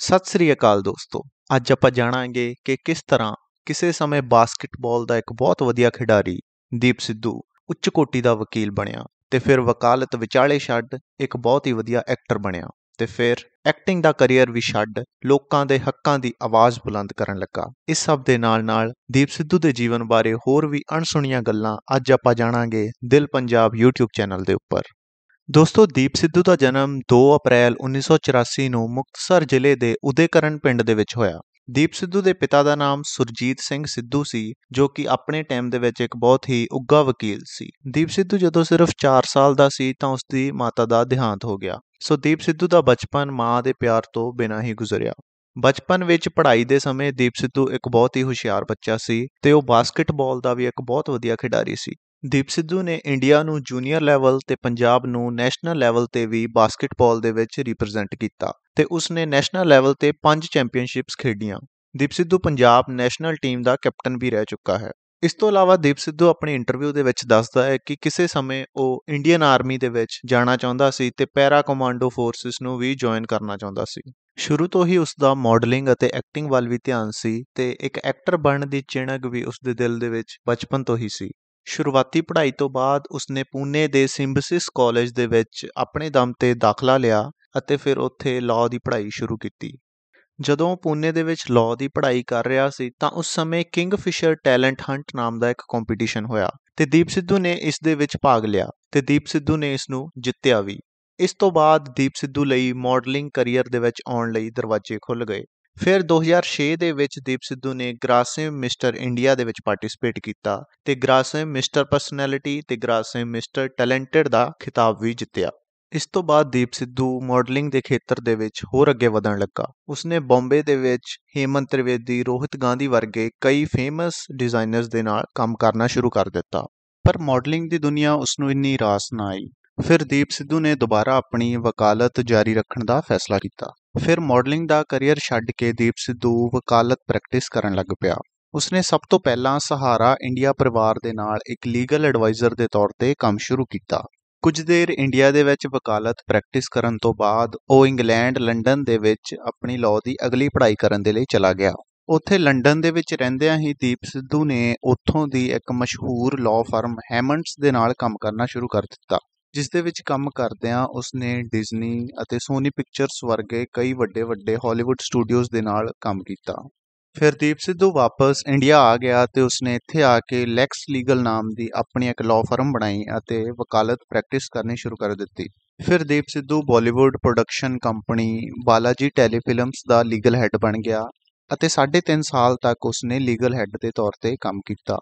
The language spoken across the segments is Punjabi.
ਸਤਿ ਸ੍ਰੀ ਅਕਾਲ ਦੋਸਤੋ। ਅੱਜ ਆਪਾਂ ਜਾਣਾਂਗੇ ਕਿ ਕਿਸ ਤਰ੍ਹਾਂ ਕਿਸੇ ਸਮੇਂ ਬਾਸਕਟਬਾਲ ਦਾ ਇੱਕ ਬਹੁਤ ਵਧੀਆ ਖਿਡਾਰੀ ਦੀਪ ਸਿੱਧੂ ਉੱਚ ਕੋਟੀ ਦਾ ਵਕੀਲ ਬਣਿਆ ਤੇ ਫਿਰ ਵਕਾਲਤ ਵਿਚਾਲੇ ਛੱਡ ਇੱਕ ਬਹੁਤ ਹੀ ਵਧੀਆ ਐਕਟਰ ਬਣਿਆ ਤੇ ਫਿਰ ਐਕਟਿੰਗ ਦਾ ਕੈਰੀਅਰ ਵੀ ਛੱਡ ਲੋਕਾਂ ਦੇ ਹੱਕਾਂ ਦੀ ਆਵਾਜ਼ ਬੁਲੰਦ ਕਰਨ ਲੱਗਾ। ਇਸ ਸਭ ਦੇ ਨਾਲ-ਨਾਲ ਦੀਪ ਸਿੱਧੂ ਦੇ ਜੀਵਨ ਬਾਰੇ ਹੋਰ ਵੀ ਅਣਸੁਣੀਆਂ ਗੱਲਾਂ ਅੱਜ ਆਪਾਂ ਜਾਣਾਂਗੇ ਦਿਲ ਪੰਜਾਬ YouTube ਚੈਨਲ ਦੇ ਉੱਪਰ। ਦੋਸਤੋ, ਦੀਪ ਸਿੱਧੂ ਦਾ ਜਨਮ 2 ਅਪ੍ਰੈਲ 1984 ਨੂੰ ਮੁਕਤਸਰ ਜ਼ਿਲ੍ਹੇ ਦੇ ਉਦੇਕਰਨ ਪਿੰਡ ਦੇ ਵਿੱਚ ਹੋਇਆ। ਦੀਪ ਸਿੱਧੂ ਦੇ ਪਿਤਾ ਦਾ ਨਾਮ ਸੁਰਜੀਤ ਸਿੰਘ ਸਿੱਧੂ ਸੀ, ਜੋ ਕਿ ਆਪਣੇ ਟਾਈਮ ਦੇ ਵਿੱਚ ਇੱਕ ਬਹੁਤ ਹੀ ਉੱਗਾ ਵਕੀਲ ਸੀ। ਦੀਪ ਸਿੱਧੂ ਜਦੋਂ ਸਿਰਫ 4 ਸਾਲ ਦਾ ਸੀ, ਤਾਂ ਉਸ ਦੀ ਮਾਤਾ ਦਾ ਦੇਹਾਂਤ ਹੋ ਗਿਆ। ਸੋ ਦੀਪ ਸਿੱਧੂ ਦਾ ਬਚਪਨ ਮਾਂ ਦੇ ਪਿਆਰ ਤੋਂ ਬਿਨਾਂ ਹੀ ਗੁਜ਼ਰਿਆ। ਬਚਪਨ ਵਿੱਚ ਪੜ੍ਹਾਈ ਦੇ ਸਮੇਂ ਦੀਪ ਸਿੱਧੂ ਇੱਕ ਬਹੁਤ ਹੀ ਹੁਸ਼ਿਆਰ ਬੱਚਾ ਸੀ ਤੇ ਉਹ ਬਾਸਕਟਬਾਲ ਦਾ ਵੀ ਇੱਕ ਬਹੁਤ ਵਧੀਆ ਖਿਡਾਰੀ ਸੀ। ਦੀਪ ਸਿੱਧੂ ਨੇ ਇੰਡੀਆ ਨੂੰ ਜੂਨੀਅਰ ਲੈਵਲ ਤੇ ਪੰਜਾਬ ਨੂੰ ਨੈਸ਼ਨਲ ਲੈਵਲ ਤੇ ਵੀ ਬਾਸਕਟਬਾਲ ਦੇ ਵਿੱਚ ਰਿਪਰੈਜ਼ੈਂਟ ਕੀਤਾ ਤੇ ਉਸ ਨੇ ਨੈਸ਼ਨਲ ਲੈਵਲ ਤੇ 5 ਚੈਂਪੀਅਨਸ਼ਿਪਸ ਖੇਡੀਆਂ। ਦੀਪ ਸਿੱਧੂ ਪੰਜਾਬ ਨੈਸ਼ਨਲ ਟੀਮ ਦਾ ਕੈਪਟਨ ਵੀ ਰਹਿ ਚੁੱਕਾ ਹੈ। ਇਸ ਤੋਂ ਇਲਾਵਾ ਦੀਪ ਸਿੱਧੂ ਆਪਣੀ ਇੰਟਰਵਿਊ ਦੇ ਵਿੱਚ ਦੱਸਦਾ ਹੈ ਕਿ ਕਿਸੇ ਸਮੇਂ ਉਹ ਇੰਡੀਅਨ ਆਰਮੀ ਦੇ ਵਿੱਚ ਜਾਣਾ ਚਾਹੁੰਦਾ ਸੀ ਤੇ ਪੈਰਾ ਕਮਾਂਡੋ ਫੋਰਸਿਸ ਨੂੰ ਵੀ ਜੁਆਇਨ ਕਰਨਾ ਚਾਹੁੰਦਾ ਸੀ। ਸ਼ੁਰੂ ਤੋਂ ਹੀ ਉਸ ਦਾ ਮਾਡਲਿੰਗ ਅਤੇ ਐਕਟਿੰਗ ਵੱਲ ਵੀ ਧਿਆਨ ਸੀ ਤੇ ਇੱਕ ਐਕਟਰ ਬਣਨ ਦੀ ਚਿਣਗ ਵੀ ਉਸ ਦੇ ਦਿਲ ਦੇ ਵਿੱਚ ਬਚਪਨ ਤੋਂ ਹੀ ਸੀ। ਸ਼ੁਰੂਆਤੀ ਪੜ੍ਹਾਈ ਤੋਂ ਬਾਅਦ ਉਸਨੇ ਪੂਨੇ ਦੇ ਸਿੰਬਸਿਸ ਕਾਲਜ ਦੇ ਵਿੱਚ ਆਪਣੇ ਦਮ ਤੇ ਦਾਖਲਾ ਲਿਆ ਅਤੇ ਫਿਰ ਉੱਥੇ ਲਾਅ ਦੀ ਪੜ੍ਹਾਈ ਸ਼ੁਰੂ ਕੀਤੀ। ਜਦੋਂ ਪੂਨੇ ਦੇ ਵਿੱਚ ਲਾਅ ਦੀ ਪੜ੍ਹਾਈ ਕਰ ਰਿਹਾ ਸੀ ਤਾਂ ਉਸ ਸਮੇਂ ਕਿੰਗਫਿਸ਼ਰ ਟੈਲੈਂਟ ਹੰਟ ਨਾਮ ਦਾ ਇੱਕ ਕੰਪੀਟੀਸ਼ਨ ਹੋਇਆ ਤੇ ਦੀਪ ਸਿੱਧੂ ਨੇ ਇਸ ਦੇ ਵਿੱਚ ਭਾਗ ਲਿਆ ਤੇ ਦੀਪ ਸਿੱਧੂ ਨੇ ਇਸ ਨੂੰ ਜਿੱਤਿਆ ਵੀ। ਇਸ ਤੋਂ ਬਾਅਦ ਦੀਪ ਸਿੱਧੂ ਲਈ ਮਾਡਲਿੰਗ ਕੈਰੀਅਰ ਦੇ ਵਿੱਚ ਆਉਣ ਲਈ ਦਰਵਾਜ਼ੇ ਖੁੱਲ ਗਏ। ਫਿਰ 2006 ਦੇ ਵਿੱਚ ਦੀਪ ਸਿੱਧੂ ਨੇ ਗ੍ਰਾਸਿਮ ਮਿਸਟਰ ਇੰਡੀਆ ਦੇ ਵਿੱਚ ਪਾਰਟਿਸਿਪੇਟ ਕੀਤਾ ਤੇ ਗ੍ਰਾਸਿਮ ਮਿਸਟਰ ਪਰਸਨੈਲਿਟੀ ਤੇ ਗ੍ਰਾਸਿਮ ਮਿਸਟਰ ਟੈਲੈਂਟਡ ਦਾ ਖਿਤਾਬ ਵੀ ਜਿੱਤਿਆ। ਇਸ ਤੋਂ ਬਾਅਦ ਦੀਪ ਸਿੱਧੂ ਮਾਡਲਿੰਗ ਦੇ ਖੇਤਰ ਦੇ ਵਿੱਚ ਹੋਰ ਅੱਗੇ ਵਧਣ ਲੱਗਾ। ਉਸਨੇ ਬੰਬੇ ਦੇ ਵਿੱਚ ਹੇਮੰਤ ਤ੍ਰਿਵੇਦੀ, ਰੋਹਿਤ ਗਾਂਧੀ ਵਰਗੇ ਕਈ ਫੇਮਸ ਡਿਜ਼ਾਈਨਰਸ ਦੇ ਨਾਲ ਕੰਮ ਕਰਨਾ ਸ਼ੁਰੂ ਕਰ ਦਿੱਤਾ। ਪਰ ਮਾਡਲਿੰਗ ਦੀ ਦੁਨੀਆ ਉਸ ਨੂੰ ਇੰਨੀ ਰਾਸ ਨਾ ਆਈ। ਫਿਰ ਦੀਪ ਸਿੱਧੂ ਨੇ ਦੁਬਾਰਾ ਆਪਣੀ ਵਕਾਲਤ ਜਾਰੀ ਰੱਖਣ ਦਾ ਫੈਸਲਾ ਕੀਤਾ। ਫਿਰ ਮਾਡਲਿੰਗ ਦਾ ਕੈਰੀਅਰ ਛੱਡ ਕੇ ਦੀਪ ਸਿੱਧੂ ਵਕਾਲਤ ਪ੍ਰੈਕਟਿਸ ਕਰਨ ਲੱਗ ਪਿਆ। ਉਸਨੇ ਸਭ ਤੋਂ ਪਹਿਲਾਂ ਸਹਾਰਾ ਇੰਡੀਆ ਪਰਿਵਾਰ ਦੇ ਨਾਲ ਇੱਕ ਲੀਗਲ ਐਡਵਾਈਜ਼ਰ ਦੇ ਤੌਰ ਤੇ ਕੰਮ ਸ਼ੁਰੂ ਕੀਤਾ। ਕੁਝ ਦੇਰ ਇੰਡੀਆ ਦੇ ਵਿੱਚ ਵਕਾਲਤ ਪ੍ਰੈਕਟਿਸ ਕਰਨ ਤੋਂ ਬਾਅਦ ਉਹ ਇੰਗਲੈਂਡ, ਲੰਡਨ ਦੇ ਵਿੱਚ ਆਪਣੀ ਲਾਅ ਦੀ ਅਗਲੀ ਪੜ੍ਹਾਈ ਕਰਨ ਦੇ ਲਈ ਚਲਾ ਗਿਆ। ਉੱਥੇ ਲੰਡਨ ਦੇ ਵਿੱਚ ਰਹਿੰਦਿਆਂ ਹੀ ਦੀਪ ਸਿੱਧੂ ਨੇ ਉੱਥੋਂ ਦੀ ਇੱਕ ਮਸ਼ਹੂਰ ਲਾਅ ਫਰਮ ਹੈਮੰਡਸ ਦੇ ਨਾਲ ਕੰਮ ਕਰਨਾ ਸ਼ੁਰੂ ਕਰ ਦਿੱਤਾ। ਜਿਸ ਦੇ ਵਿੱਚ ਕੰਮ ਕਰਦਿਆਂ ਉਸਨੇ ਡਿਜ਼ਨੀ ਅਤੇ ਸੋਨੀ ਪਿਕਚਰਸ ਵਰਗੇ ਕਈ ਵੱਡੇ ਵੱਡੇ ਹਾਲੀਵੁੱਡ ਸਟੂਡੀਓਜ਼ ਦੇ ਨਾਲ ਕੰਮ ਕੀਤਾ। ਫਿਰ ਦੀਪ ਸਿੱਧੂ ਵਾਪਸ ਇੰਡੀਆ ਆ ਗਿਆ ਤੇ ਉਸਨੇ ਇੱਥੇ ਆ ਕੇ ਲੈਕਸ ਲੀਗਲ ਨਾਮ ਦੀ ਆਪਣੀ ਇੱਕ ਲਾਅ ਫਰਮ ਬਣਾਈ ਅਤੇ ਵਕਾਲਤ ਪ੍ਰੈਕਟਿਸ ਕਰਨੀ ਸ਼ੁਰੂ ਕਰ ਦਿੱਤੀ। ਫਿਰ Deep Sidhu Bollywood production company Balaji telefilms ਦਾ ਲੀਗਲ ਹੈੱਡ ਬਣ ਗਿਆ ਅਤੇ 3.5 ਸਾਲ ਤੱਕ ਉਸਨੇ ਲੀਗਲ ਹੈੱਡ ਦੇ ਤੌਰ ਤੇ ਕੰਮ ਕੀਤਾ।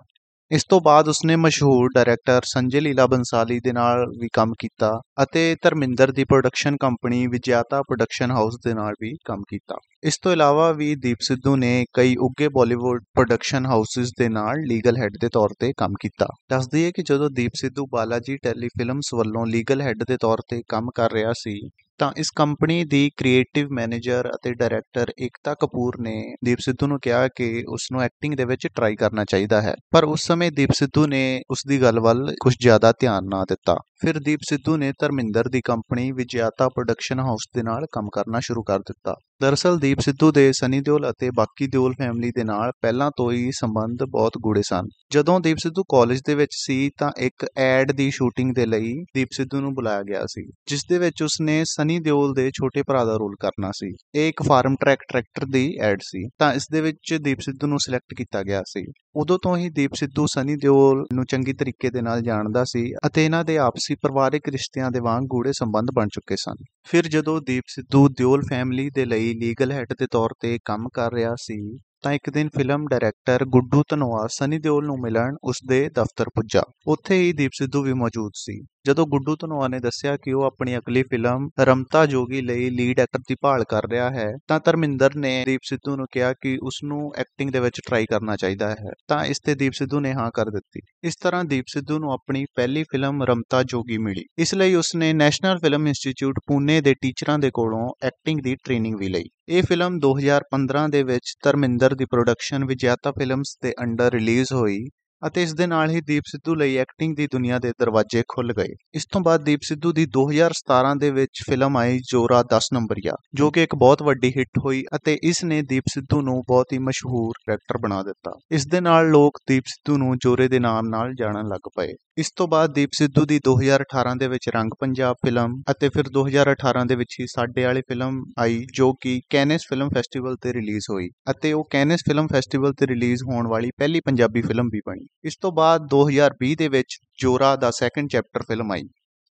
ਇਸ ਤੋਂ ਬਾਅਦ ਉਸਨੇ ਮਸ਼ਹੂਰ ਡਾਇਰੈਕਟਰ ਸੰਜੇ ਲੀਲਾ ਬੰਸਾਲੀ ਦੇ ਨਾਲ ਵੀ ਕੰਮ ਕੀਤਾ ਅਤੇ ਧਰਮਿੰਦਰ ਦੀ production company Vijayta production house ਦੇ ਨਾਲ ਵੀ ਕੰਮ ਕੀਤਾ। ਇਸ ਤੋਂ ਇਲਾਵਾ ਵੀ ਦੀਪ ਸਿੱਧੂ ਨੇ ਕਈ ਉੱਗੇ ਬਾਲੀਵੁੱਡ ਪ੍ਰੋਡਕਸ਼ਨ ਹਾਊਸਿਸ ਦੇ ਨਾਲ ਲੀਗਲ ਹੈੱਡ ਦੇ ਤੌਰ ਤੇ ਕੰਮ ਕੀਤਾ। ਦੱਸ ਦਈਏ ਕਿ ਜਦੋਂ ਦੀਪ ਸਿੱਧੂ ਬਾਲਾਜੀ ਟੈਲੀਫਿਲਮਸ ਵੱਲੋਂ ਲੀਗਲ ਹੈੱਡ ਦੇ ਤੌਰ ਤੇ ਕੰਮ ਕਰ ਰਿਹਾ ਸੀ, ਤਾਂ ਇਸ ਕੰਪਨੀ ਦੀ ਕ੍ਰੀਏਟਿਵ ਮੈਨੇਜਰ ਅਤੇ ਡਾਇਰੈਕਟਰ ਏਕਤਾ ਕਪੂਰ ਨੇ ਦੀਪ ਸਿੱਧੂ ਨੂੰ ਕਿਹਾ ਕਿ ਉਸ ਨੂੰ ਐਕਟਿੰਗ ਦੇ ਵਿੱਚ ਟਰਾਈ ਕਰਨਾ ਚਾਹੀਦਾ ਹੈ। ਪਰ ਉਸ ਸਮੇਂ ਦੀਪ ਸਿੱਧੂ ਨੇ ਉਸ ਦੀ ਗੱਲ ਵੱਲ ਕੁਝ ਜ਼ਿਆਦਾ ਧਿਆਨ ਨਾ ਦਿੱਤਾ। ਫਿਰ ਦੀਪ ਸਿੱਧੂ ਨੇ ਧਰਮਿੰਦਰ ਦੀ ਕੰਪਨੀ ਵਿਜਿਆਤਾ ਪ੍ਰੋਡਕਸ਼ਨ ਹਾਊਸ ਦੇ ਨਾਲ ਕੰਮ ਕਰਨਾ ਸ਼ੁਰੂ ਕਰ ਦਿੱਤਾ। ਦਰਅਸਲ ਦੀਪ ਸਿੱਧੂ ਦੇ ਸਨੀ ਦਿਓਲ ਅਤੇ ਬਾਕੀ ਦਿਓਲ ਫੈਮਿਲੀ ਦੇ ਨਾਲ ਪਹਿਲਾਂ ਤੋਂ ਹੀ ਸੰਬੰਧ ਬਹੁਤ ਗੂੜੇ ਸਨ। ਜਦੋਂ ਦੀਪ ਸਿੱਧੂ ਕਾਲਜ ਦੇ ਵਿੱਚ ਸੀ ਤਾਂ ਇੱਕ ਐਡ ਦੀ ਸ਼ੂਟਿੰਗ ਦੇ ਲਈ ਦੀਪ ਸਿੱਧੂ ਨੂੰ ਬੁਲਾਇਆ ਗਿਆ ਸੀ, ਜਿਸ ਦੇ ਵਿੱਚ ਉਸਨੇ ਸਨੀ ਦਿਓਲ ਦੇ ਛੋਟੇ ਭਰਾ ਦਾ ਰੋਲ ਕਰਨਾ ਸੀ। ਇਹ ਇੱਕ ਫਾਰਮ ਟਰੈਕ ਟਰੈਕਟਰ ਦੀ ਐਡ ਸੀ, ਤਾਂ ਇਸ ਦੇ ਵਿੱਚ ਦੀਪ ਸਿੱਧੂ ਨੂੰ ਸਿਲੈਕਟ ਕੀਤਾ ਗਿਆ ਸੀ। ਉਦੋਂ ਤੋਂ ਹੀ ਦੀਪ ਸਿੱਧੂ ਸਨੀ ਦਿਓਲ ਨੂੰ ਚੰਗੀ ਤਰੀਕੇ ਦੇ ਨਾਲ ਜਾਣਦਾ ਸੀ ਅਤੇ ਇਹਨਾਂ ਦੇ ਆਪਸੀ ਪਰਿਵਾਰਕ ਰਿਸ਼ਤਿਆਂ ਦੇ ਵਾਂਗ ਗੂੜੇ ਸੰਬੰਧ ਬਣ ਚੁੱਕੇ ਸਨ। ਫਿਰ ਜਦੋਂ ਦੀਪ ਸਿੱਧੂ ਦਿਓਲ ਫੈਮਿਲੀ ਦੇ ਲਈ ਲੀਗਲ ਹੈੱਡ ਦੇ ਤੌਰ ਤੇ ਕੰਮ ਕਰ ਰਿਹਾ ਸੀ, ਤਾਂ ਇੱਕ ਦਿਨ ਫਿਲਮ ਡਾਇਰੈਕਟਰ ਗੁੱਡੂ ਧਨੋਆ, ਸਨੀ ਦਿਓਲ ਨੂੰ ਮਿਲਣ ਉਸ ਦੇ ਦਫ਼ਤਰ ਪੁੱਜਾ। ਉੱਥੇ ਹੀ ਦੀਪ ਸਿੱਧੂ ਵੀ ਮੌਜੂਦ ਸੀ। ਜਦੋਂ ਗੁੱਡੂ ਧਨੋਆ ਨੇ ਦੱਸਿਆ ਕਿ ਉਹ ਆਪਣੀ ਅਗਲੀ ਫਿਲਮ ਰਮਤਾ ਜੋਗੀ ਲਈ ਲੀਡ ਐਕਟਰ ਦੀ ਭਾਲ ਕਰ ਰਿਹਾ ਹੈ, ਤਾਂ ਧਰਮਿੰਦਰ ਨੇ ਦੀਪ ਸਿੱਧੂ ਨੂੰ ਕਿਹਾ ਕਿ ਉਸ ਨੂੰ ਐਕਟਿੰਗ ਦੇ ਵਿੱਚ ਟਰਾਈ ਕਰਨਾ ਚਾਹੀਦਾ ਹੈ, ਤਾਂ ਇਸ ਤੇ ਦੀਪ ਸਿੱਧੂ ਨੇ ਹਾਂ ਕਰ ਦਿੱਤੀ। ਇਸ ਤਰ੍ਹਾਂ ਦੀਪ ਸਿੱਧੂ ਨੂੰ ਆਪਣੀ ਪਹਿਲੀ ਫਿਲਮ ਰਮਤਾ ਜੋਗੀ ਮਿਲੀ। ਇਸ ਲਈ ਉਸਨੇ ਨੈਸ਼ਨਲ ਫਿਲਮ ਇੰਸਟੀਚਿਊਟ ਪੂਨੇ ਦੇ ਟੀਚਰਾਂ ਦੇ ਕੋਲੋਂ ਐਕਟਿੰਗ ਦੀ ਟ੍ਰੇਨਿੰਗ ਵੀ ਲਈ। ਇਹ ਫਿਲਮ 2015 ਦੇ ਵਿੱਚ ਧਰਮਿੰਦਰ ਦੀ ਪ੍ਰੋਡਕਸ਼ਨ ਵਿਜੇਤਾ ਫਿਲਮਸ ਦੇ ਅੰਡਰ ਰਿਲੀਜ਼ ਹੋਈ ਅਤੇ ਇਸ ਦੇ ਨਾਲ ਹੀ ਦੀਪ ਸਿੱਧੂ ਲਈ ਐਕਟਿੰਗ ਦੀ ਦੁਨੀਆ ਦੇ ਦਰਵਾਜ਼ੇ ਖੁੱਲ ਗਏ। ਇਸ ਤੋਂ ਬਾਅਦ ਦੀਪ ਸਿੱਧੂ ਦੀ 2017 ਦੇ ਵਿੱਚ ਫਿਲਮ ਆਈ ਜੋਰਾ 10 ਨੰਬਰੀਆ, ਜੋ ਕਿ ਇੱਕ ਬਹੁਤ ਵੱਡੀ ਹਿੱਟ ਹੋਈ ਅਤੇ ਇਸ ਨੇ ਦੀਪ ਸਿੱਧੂ ਨੂੰ ਬਹੁਤ ਹੀ ਮਸ਼ਹੂਰ ਕਰੈਕਟਰ ਬਣਾ ਦਿੱਤਾ। ਇਸ ਦੇ ਨਾਲ ਲੋਕ ਦੀਪ ਸਿੱਧੂ ਨੂੰ ਜੋਰੇ ਦੇ ਨਾਮ ਨਾਲ ਜਾਣਨ ਲੱਗ ਪਏ। ਇਸ ਤੋਂ ਬਾਅਦ ਦੀਪ ਸਿੱਧੂ ਦੀ 2018 ਦੇ ਵਿੱਚ ਰੰਗ ਪੰਜਾਬ ਫਿਲਮ ਅਤੇ ਫਿਰ 2018 ਦੇ ਵਿੱਚ ਹੀ ਸਾਡੇ ਵਾਲੀ ਫਿਲਮ ਆਈ, ਜੋ ਕਿ ਕੈਨਸ ਫਿਲਮ ਫੈਸਟੀਵਲ ਤੇ ਰਿਲੀਜ਼ ਹੋਈ ਅਤੇ ਉਹ ਕੈਨਸ ਫਿਲਮ ਫੈਸਟੀਵਲ ਤੇ ਰਿਲੀਜ਼ ਹੋਣ ਵਾਲੀ ਪਹਿਲੀ ਪੰਜਾਬੀ ਫਿਲਮ ਵੀ ਬਣੀ। ਇਸ ਤੋਂ ਬਾਅਦ 2020 ਦੇ ਵਿੱਚ ਜੋਰਾ ਦਾ ਸੈਕੰਡ ਚੈਪਟਰ ਫਿਲਮ ਆਈ।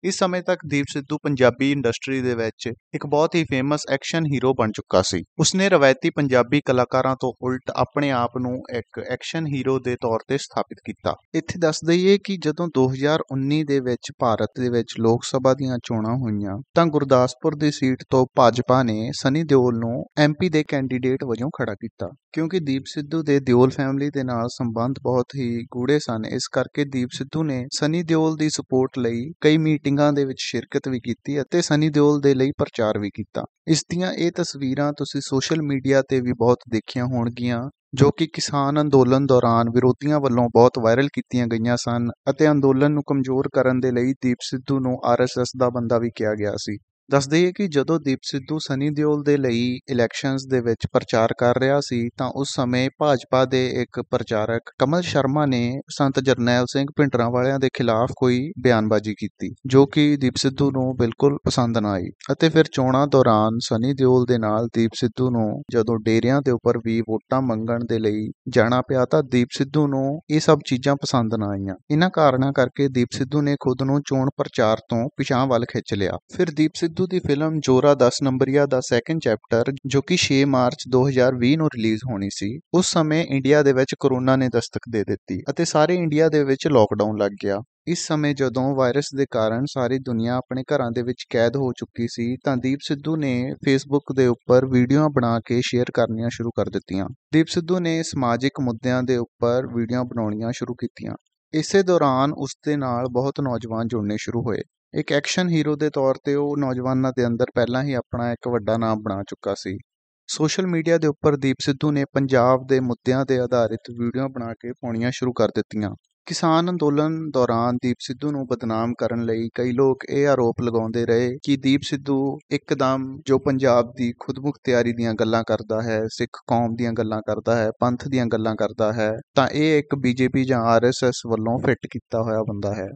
ਇਸ ਸਮੇਂ ਤੱਕ ਦੀਪ ਸਿੱਧੂ ਪੰਜਾਬੀ ਇੰਡਸਟਰੀ ਦੇ ਵਿੱਚ ਇੱਕ ਬਹੁਤ ਹੀ ਫੇਮਸ ਐਕਸ਼ਨ ਹੀਰੋ ਬਣ ਚੁੱਕਾ ਸੀ। ਉਸਨੇ ਰਵਾਇਤੀ ਪੰਜਾਬੀ ਕਲਾਕਾਰਾਂ ਤੋਂ ਉਲਟ ਆਪਣੇ ਆਪ ਨੂੰ ਇੱਕ ਐਕਸ਼ਨ ਹੀਰੋ ਦੇ ਤੌਰ ਤੇ ਸਥਾਪਿਤ ਕੀਤਾ। ਇੱਥੇ ਦੱਸ ਦਈਏ ਕਿ ਜਦੋਂ 2019 ਦੇ ਵਿੱਚ ਭਾਰਤ ਦੇ ਵਿੱਚ ਲੋਕ ਸਭਾ ਦੀਆਂ ਚੋਣਾਂ ਹੋਈਆਂ, ਤਾਂ ਗੁਰਦਾਸਪੁਰ ਦੀ ਸੀਟ ਤੋਂ ਭਾਜਪਾ ਨੇ ਸਨੀ ਦਿਓਲ ਨੂੰ ਐਮਪੀ ਦੇ ਕੈਂਡੀਡੇਟ ਵਜੋਂ ਖੜਾ ਕੀਤਾ। ਕਿਉਂਕਿ ਦੀਪ ਸਿੱਧੂ ਦੇ ਦਿਓਲ ਫੈਮਿਲੀ ਦੇ ਨਾਲ ਸੰਬੰਧ ਬਹੁਤ ਹੀ ਗੂੜੇ ਸਨ, ਇਸ ਕਰਕੇ ਦੀਪ ਸਿੱਧੂ ਨੇ ਸਨੀ ਦਿਓਲ ਦੀ ਸਪੋਰਟ ਲਈ ਕਈ ਮੀਟਿੰਗ ਦੇ ਵਿੱਚ ਸ਼ਿਰਕਤ ਵੀ ਕੀਤੀ ਅਤੇ ਸਨੀ ਦਿਓਲ ਦੇ ਲਈ ਪ੍ਰਚਾਰ ਵੀ ਕੀਤਾ। ਇਸ ਦੀਆਂ ਇਹ ਤਸਵੀਰਾਂ ਤੁਸੀਂ ਸੋਸ਼ਲ ਮੀਡੀਆ ਤੇ ਵੀ ਬਹੁਤ ਦੇਖੀਆਂ ਹੋਣਗੀਆਂ, ਜੋ ਕਿ ਕਿਸਾਨ ਅੰਦੋਲਨ ਦੌਰਾਨ ਵਿਰੋਧੀਆਂ ਵੱਲੋਂ ਬਹੁਤ ਵਾਇਰਲ ਕੀਤੀਆਂ ਗਈਆਂ ਸਨ ਅਤੇ ਅੰਦੋਲਨ ਨੂੰ ਕਮਜ਼ੋਰ ਕਰਨ ਦੇ ਲਈ ਦੀਪ ਸਿੱਧੂ ਨੂੰ ਆਰਐਸਐਸ ਦਾ ਬੰਦਾ ਵੀ ਕਿਹਾ ਗਿਆ ਸੀ। ਦੱਸ ਦਈਏ ਕਿ ਜਦੋਂ ਦੀਪ ਸਿੱਧੂ ਸਨੀ ਦਿਓਲ ਦੇ ਲਈ ਇਲੈਕਸ਼ਨਸ ਦੇ ਵਿੱਚ ਪ੍ਰਚਾਰ ਕਰ ਰਿਹਾ ਸੀ, ਤਾਂ ਉਸ ਸਮੇਂ ਭਾਜਪਾ ਦੇ ਇੱਕ ਪ੍ਰਚਾਰਕ ਕਮਲ ਸ਼ਰਮਾ ਨੇ ਸੰਤ ਜਰਨੈਲ ਸਿੰਘ ਭਿੰਡਰਾਂ ਵਾਲਿਆਂ ਦੇ ਖਿਲਾਫ ਕੋਈ ਬਿਆਨਬਾਜ਼ੀ ਕੀਤੀ, ਜੋ ਕਿ ਦੀਪ ਸਿੱਧੂ ਨੂੰ ਬਿਲਕੁਲ ਪਸੰਦ ਨਾ ਆਈ। ਅਤੇ ਫਿਰ ਚੋਣਾਂ ਦੌਰਾਨ ਸਨੀ ਦਿਓਲ ਦੇ ਨਾਲ ਦੀਪ ਸਿੱਧੂ ਨੂੰ ਜਦੋਂ ਡੇਰਿਆਂ ਦੇ ਉੱਪਰ ਵੀ ਵੋਟਾਂ ਮੰਗਣ ਦੇ ਲਈ ਜਾਣਾ ਪਿਆ, ਤਾਂ ਦੀਪ ਸਿੱਧੂ ਨੂੰ ਇਹ ਸਭ ਚੀਜ਼ਾਂ ਪਸੰਦ ਨਾ ਆਈਆਂ। ਇਹਨਾਂ ਕਾਰਨਾਂ ਕਰਕੇ ਦੀਪ ਸਿੱਧੂ ਨੇ ਖੁਦ ਨੂੰ ਚੋਣ ਪ੍ਰਚਾਰ ਤੋਂ ਪਿਛਾਂ ਵੱਲ ਖਿੱਚ ਲਿਆ। ਫਿਰ ਦੀਪ ਸਿੱਧੂ ਦੀ ਫਿਲਮ ਜੋਰਾ 10 ਨੰਬਰੀਆ ਦਾ ਸੈਕੰਡ ਚੈਪਟਰ ਜੋ ਕਿ 6 ਮਾਰਚ 2020 ਨੂੰ ਰਿਲੀਜ਼ ਹੋਣੀ ਸੀ, ਉਸ ਸਮੇਂ ਇੰਡੀਆ ਦੇ ਵਿੱਚ ਕਰੋਨਾ ਨੇ ਦਸਤਕ ਦੇ ਦਿੱਤੀ ਅਤੇ ਸਾਰੇ ਇੰਡੀਆ ਦੇ ਵਿੱਚ ਲੋਕਡਾਊਨ ਲੱਗ ਗਿਆ। ਇਸ ਸਮੇਂ ਜਦੋਂ ਵਾਇਰਸ ਦੇ ਕਾਰਨ ਸਾਰੀ ਦੁਨੀਆ ਆਪਣੇ ਘਰਾਂ ਦੇ ਵਿੱਚ ਕੈਦ ਹੋ ਚੁੱਕੀ ਸੀ, ਤਾਂ ਦੀਪ ਸਿੱਧੂ ਨੇ ਫੇਸਬੁੱਕ ਦੇ ਉੱਪਰ ਵੀਡੀਓਆਂ ਬਣਾ ਕੇ ਸ਼ੇਅਰ ਕਰਨੀਆਂ ਸ਼ੁਰੂ ਕਰ ਦਿੱਤੀਆਂ। ਦੀਪ ਸਿੱਧੂ ਨੇ ਸਮਾਜਿਕ ਮੁੱਦਿਆਂ ਦੇ ਉੱਪਰ ਵੀਡੀਓ ਬਣਾਉਣੀਆਂ ਸ਼ੁਰੂ ਕੀਤੀਆਂ। ਇਸੇ ਦੌਰਾਨ ਉਸ ਦੇ ਨਾਲ ਬਹੁਤ ਨੌਜਵਾਨ ਜੁੜਨੇ ਸ਼ੁਰੂ ਹੋਏ। ਇੱਕ ਐਕਸ਼ਨ ਹੀਰੋ ਦੇ ਤੌਰ ਤੇ ਉਹ ਨੌਜਵਾਨਾਂ ਦੇ ਅੰਦਰ ਪਹਿਲਾਂ ਹੀ ਆਪਣਾ ਇੱਕ ਵੱਡਾ ਨਾਮ ਬਣਾ ਚੁੱਕਾ ਸੀ। ਸੋਸ਼ਲ ਮੀਡੀਆ ਦੇ ਉੱਪਰ ਦੀਪ ਸਿੱਧੂ ਨੇ ਪੰਜਾਬ ਦੇ ਮੁੱਦਿਆਂ ਤੇ ਆਧਾਰਿਤ ਵੀਡੀਓ ਬਣਾ ਕੇ ਪਾਉਣੀਆਂ ਸ਼ੁਰੂ ਕਰ ਦਿੱਤੀਆਂ। ਕਿਸਾਨ ਅੰਦੋਲਨ ਦੌਰਾਨ ਦੀਪ ਸਿੱਧੂ ਨੂੰ ਬਦਨਾਮ ਕਰਨ ਲਈ ਕਈ ਲੋਕ ਇਹ ਆਰੋਪ ਲਗਾਉਂਦੇ ਰਹੇ ਕਿ ਦੀਪ ਸਿੱਧੂ ਇੱਕਦਮ ਜੋ ਪੰਜਾਬ ਦੀ ਖੁਦਮੁਖਤਿਆਰੀ ਦੀਆਂ ਗੱਲਾਂ ਕਰਦਾ ਹੈ, ਸਿੱਖ ਕੌਮ ਦੀਆਂ ਗੱਲਾਂ ਕਰਦਾ ਹੈ, ਪੰਥ ਦੀਆਂ ਗੱਲਾਂ ਕਰਦਾ ਹੈ, ਤਾਂ ਇਹ ਇੱਕ ਬੀਜੇਪੀ ਜਾਂ ਆਰਐਸਐਸ ਵੱਲੋਂ ਫਿੱਟ ਕੀਤਾ ਹੋਇਆ ਬੰਦਾ ਹੈ।